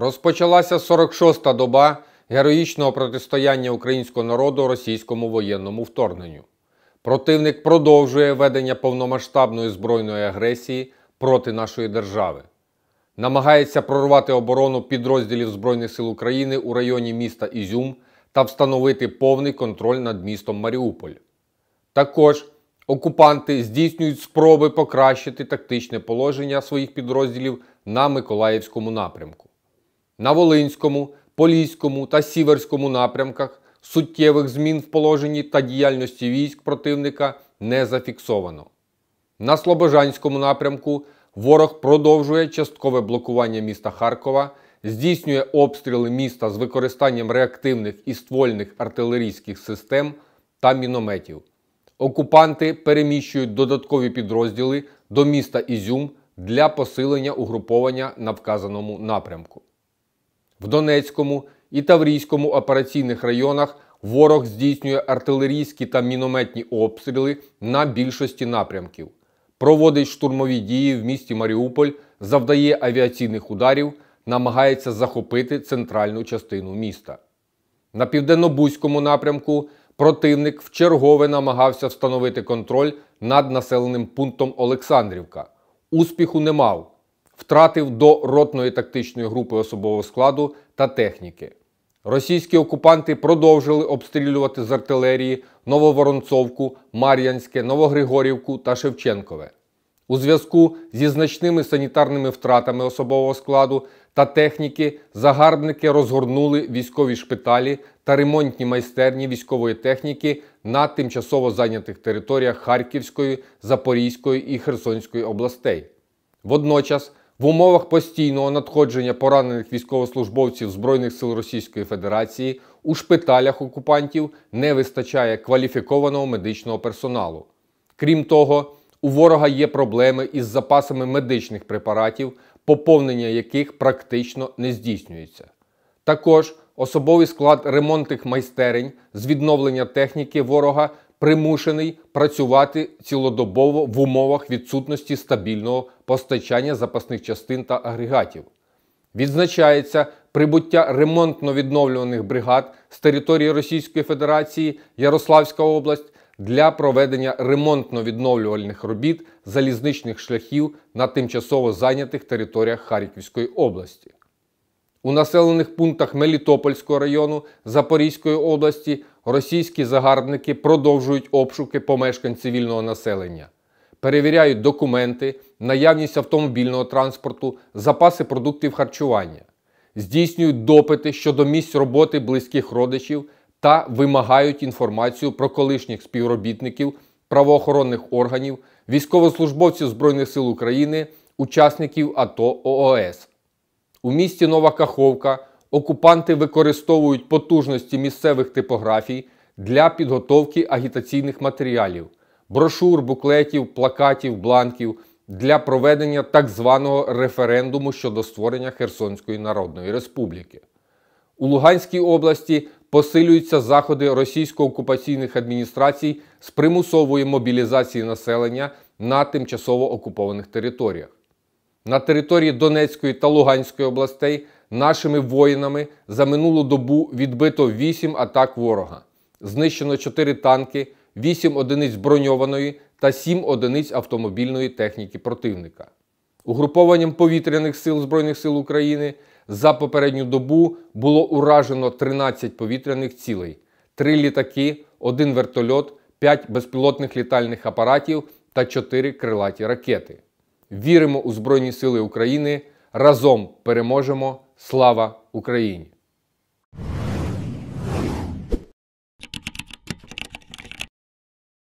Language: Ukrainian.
Розпочалася 46-та доба героїчного протистояння українського народу російському воєнному вторгненню. Противник продовжує ведення повномасштабної збройної агресії проти нашої держави. Намагається прорвати оборону підрозділів Збройних сил України у районі міста Ізюм та встановити повний контроль над містом Маріуполь. Також окупанти здійснюють спроби покращити тактичне положення своїх підрозділів на Миколаївському напрямку. На Волинському, Поліському та Сіверському напрямках суттєвих змін в положенні та діяльності військ противника не зафіксовано. На Слобожанському напрямку ворог продовжує часткове блокування міста Харкова, здійснює обстріли міста з використанням реактивних і ствольних артилерійських систем та мінометів. Окупанти переміщують додаткові підрозділи до міста Ізюм для посилення угруповання на вказаному напрямку. В Донецькому і Таврійському операційних районах ворог здійснює артилерійські та мінометні обстріли на більшості напрямків, проводить штурмові дії в місті Маріуполь, завдає авіаційних ударів, намагається захопити центральну частину міста. На південно-бузькому напрямку противник вчергове намагався встановити контроль над населеним пунктом Олександрівка. Успіху не мав. Втратив до ротної тактичної групи особового складу та техніки. Російські окупанти продовжили обстрілювати з артилерії Нововоронцовку, Мар'янське, Новогригорівку та Шевченкове. У зв'язку зі значними санітарними втратами особового складу та техніки загарбники розгорнули військові шпиталі та ремонтні майстерні військової техніки на тимчасово зайнятих територіях Харківської, Запорізької і Херсонської областей. Водночас, в умовах постійного надходження поранених військовослужбовців Збройних сил Російської Федерації у шпиталях окупантів не вистачає кваліфікованого медичного персоналу. Крім того, у ворога є проблеми із запасами медичних препаратів, поповнення яких практично не здійснюється. Також особовий склад ремонтних майстерень з відновлення техніки ворога примушений працювати цілодобово в умовах відсутності стабільного постачання запасних частин та агрегатів. Відзначається прибуття ремонтно-відновлюваних бригад з території Російської Федерації Ярославська область для проведення ремонтно-відновлювальних робіт залізничних шляхів на тимчасово зайнятих територіях Харківської області. У населених пунктах Мелітопольського району Запорізької області російські загарбники продовжують обшуки помешкань цивільного населення, перевіряють документи, наявність автомобільного транспорту, запаси продуктів харчування, здійснюють допити щодо місць роботи близьких родичів та вимагають інформацію про колишніх співробітників правоохоронних органів, військовослужбовців Збройних сил України, учасників АТО ООС. У місті Нова Каховка окупанти використовують потужності місцевих типографій для підготовки агітаційних матеріалів, брошур, буклетів, плакатів, бланків для проведення так званого референдуму щодо створення Херсонської Народної Республіки. У Луганській області посилюються заходи російсько-окупаційних адміністрацій з примусової мобілізації населення на тимчасово окупованих територіях. На території Донецької та Луганської областей нашими воїнами за минулу добу відбито 8 атак ворога. Знищено 4 танки, 8 одиниць броньованої та 7 одиниць автомобільної техніки противника. Угрупованням повітряних сил Збройних сил України за попередню добу було уражено 13 повітряних цілей, 3 літаки, 1 вертольот, 5 безпілотних літальних апаратів та 4 крилаті ракети. Віримо у Збройні Сили України. Разом переможемо! Слава Україні!